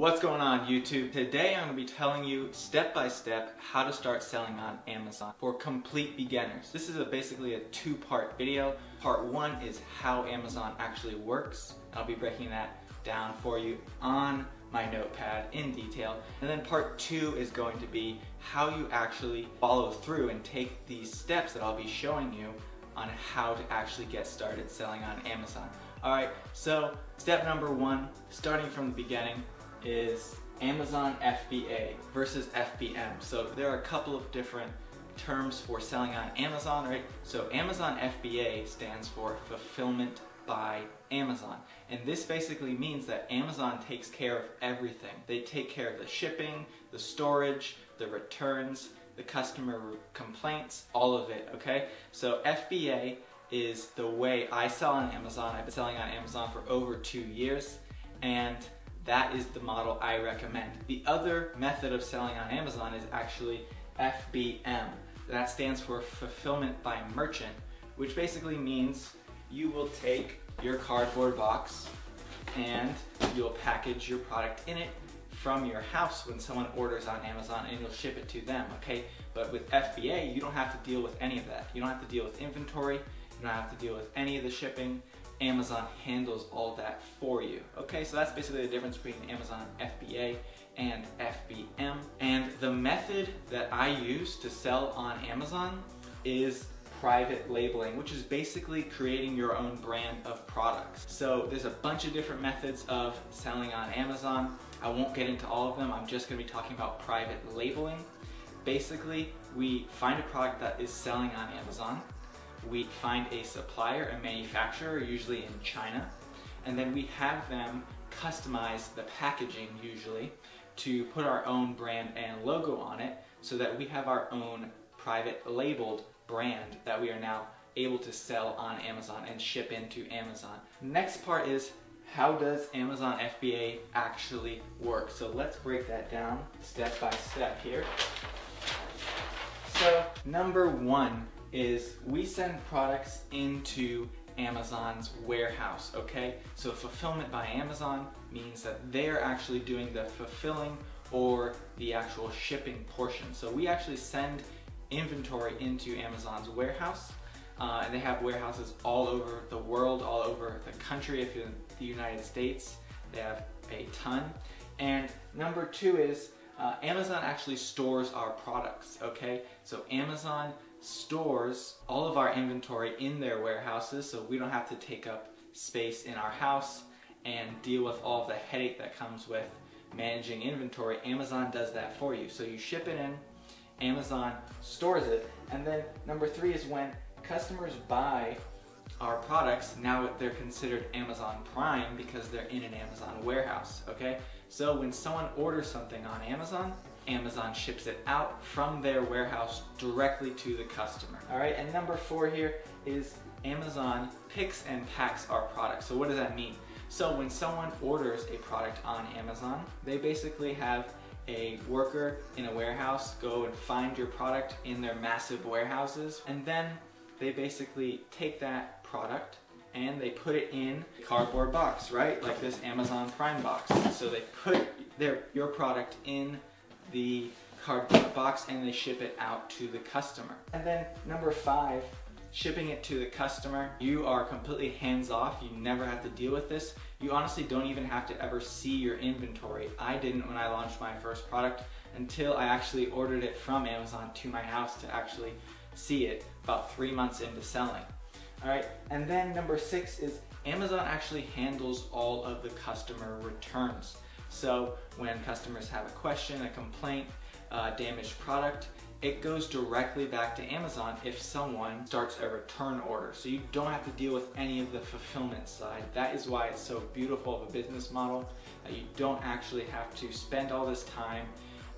What's going on YouTube? Today I'm going to be telling you step by step how to start selling on Amazon for complete beginners. This is a, basically a two-part video. Part one is how Amazon actually works. I'll be breaking that down for you on my notepad in detail. And then part two is going to be how you actually follow through and take these steps that I'll be showing you on how to actually get started selling on Amazon. Alright, so step number one, starting from the beginning, is Amazon FBA versus FBM. So there are a couple of different terms for selling on Amazon, right? So Amazon FBA stands for Fulfillment by Amazon. And this basically means that Amazon takes care of everything. They take care of the shipping, the storage, the returns, the customer complaints, all of it, okay? So FBA is the way I sell on Amazon. I've been selling on Amazon for over two years and that is the model I recommend. The other method of selling on Amazon is actually FBM. That stands for Fulfillment by Merchant, which basically means you will take your cardboard box and you'll package your product in it from your house when someone orders on Amazon and you'll ship it to them, okay? But with FBA, you don't have to deal with any of that. You don't have to deal with inventory, you don't have to deal with any of the shipping. Amazon handles all that for you. Okay, so that's basically the difference between Amazon FBA and FBM. And the method that I use to sell on Amazon is private labeling, which is basically creating your own brand of products. So there's a bunch of different methods of selling on Amazon. I won't get into all of them. I'm just gonna be talking about private labeling. Basically, we find a product that is selling on Amazon we find a supplier, a manufacturer, usually in China, and then we have them customize the packaging usually to put our own brand and logo on it so that we have our own private labeled brand that we are now able to sell on Amazon and ship into Amazon. Next part is how does Amazon FBA actually work? So let's break that down step by step here. So number one is we send products into Amazon's warehouse, okay? So fulfillment by Amazon means that they're actually doing the fulfilling or the actual shipping portion. So we actually send inventory into Amazon's warehouse uh, and they have warehouses all over the world, all over the country. If you're in the United States, they have a ton. And number two is uh, Amazon actually stores our products, okay? So Amazon stores all of our inventory in their warehouses so we don't have to take up space in our house and deal with all the headache that comes with managing inventory. Amazon does that for you. So you ship it in, Amazon stores it, and then number three is when customers buy our products, now they're considered Amazon Prime because they're in an Amazon warehouse, okay? So when someone orders something on Amazon, Amazon ships it out from their warehouse directly to the customer. All right, and number four here is Amazon picks and packs our product. So what does that mean? So when someone orders a product on Amazon, they basically have a worker in a warehouse go and find your product in their massive warehouses and then they basically take that product and they put it in a cardboard box, right? Like this Amazon Prime box. So they put their your product in the cardboard box and they ship it out to the customer. And then number five, shipping it to the customer. You are completely hands off. You never have to deal with this. You honestly don't even have to ever see your inventory. I didn't when I launched my first product until I actually ordered it from Amazon to my house to actually see it about three months into selling. All right, and then number six is Amazon actually handles all of the customer returns. So when customers have a question, a complaint, a damaged product, it goes directly back to Amazon if someone starts a return order. So you don't have to deal with any of the fulfillment side. That is why it's so beautiful of a business model. That you don't actually have to spend all this time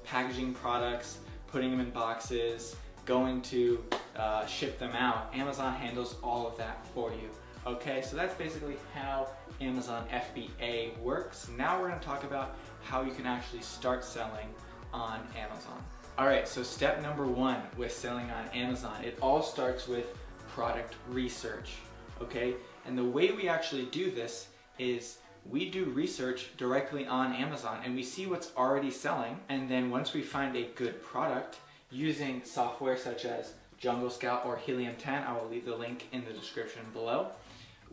packaging products, putting them in boxes, going to uh, ship them out. Amazon handles all of that for you. Okay, so that's basically how Amazon FBA works. Now we're gonna talk about how you can actually start selling on Amazon. All right, so step number one with selling on Amazon, it all starts with product research, okay? And the way we actually do this is we do research directly on Amazon and we see what's already selling. And then once we find a good product using software such as Jungle Scout or Helium 10, I will leave the link in the description below,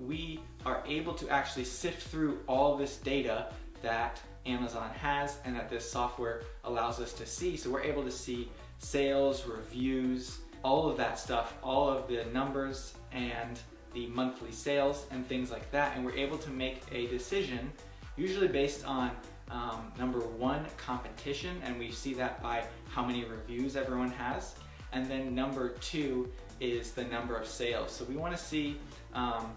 we are able to actually sift through all this data that Amazon has and that this software allows us to see. So we're able to see sales, reviews, all of that stuff, all of the numbers and the monthly sales and things like that. And we're able to make a decision, usually based on um, number one, competition, and we see that by how many reviews everyone has. And then number two is the number of sales. So we want to see um,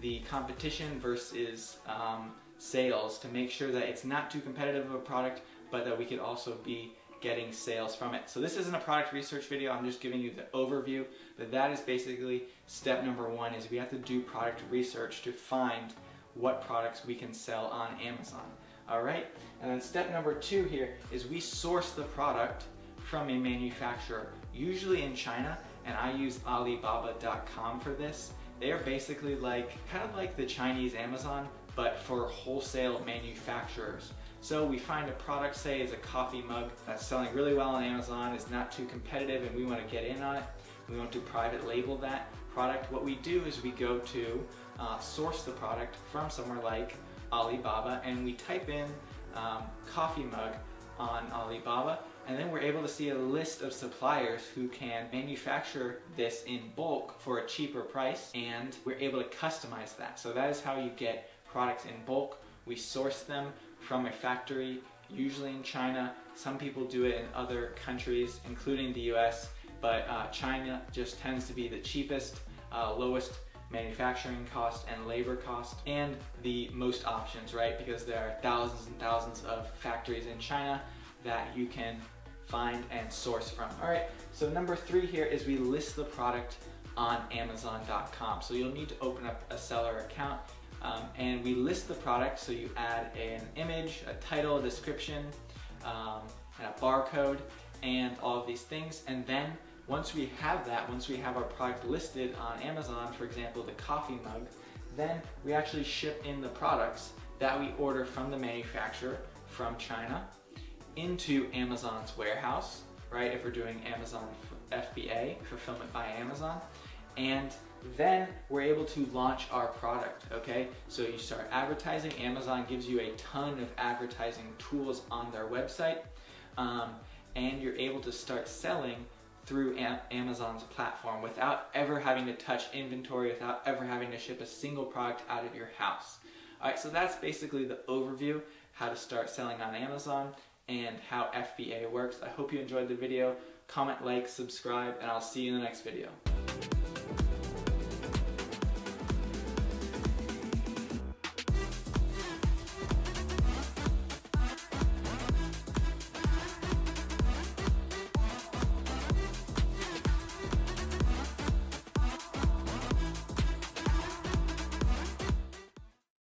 the competition versus um, sales to make sure that it's not too competitive of a product, but that we could also be getting sales from it. So this isn't a product research video, I'm just giving you the overview, but that is basically step number one is we have to do product research to find what products we can sell on Amazon. All right, and then step number two here is we source the product from a manufacturer, usually in China, and I use Alibaba.com for this. They are basically like, kind of like the Chinese Amazon, but for wholesale manufacturers. So we find a product, say is a coffee mug that's selling really well on Amazon, is not too competitive and we want to get in on it. We want to private label that product. What we do is we go to uh, source the product from somewhere like Alibaba and we type in um, coffee mug on Alibaba and then we're able to see a list of suppliers who can manufacture this in bulk for a cheaper price and we're able to customize that. So that is how you get products in bulk. We source them from a factory, usually in China. Some people do it in other countries, including the US, but uh, China just tends to be the cheapest, uh, lowest manufacturing cost and labor cost, and the most options, right? Because there are thousands and thousands of factories in China that you can find and source from. All right, so number three here is we list the product on Amazon.com. So you'll need to open up a seller account um, and we list the product. So you add an image, a title, a description, um, and a barcode, and all of these things. And then once we have that, once we have our product listed on Amazon, for example, the coffee mug, then we actually ship in the products that we order from the manufacturer from China into Amazon's warehouse, right? If we're doing Amazon FBA, fulfillment by Amazon. And then we're able to launch our product, okay? So you start advertising. Amazon gives you a ton of advertising tools on their website. Um, and you're able to start selling through Amazon's platform without ever having to touch inventory, without ever having to ship a single product out of your house. All right, so that's basically the overview, how to start selling on Amazon and how FBA works. I hope you enjoyed the video. Comment, like, subscribe, and I'll see you in the next video.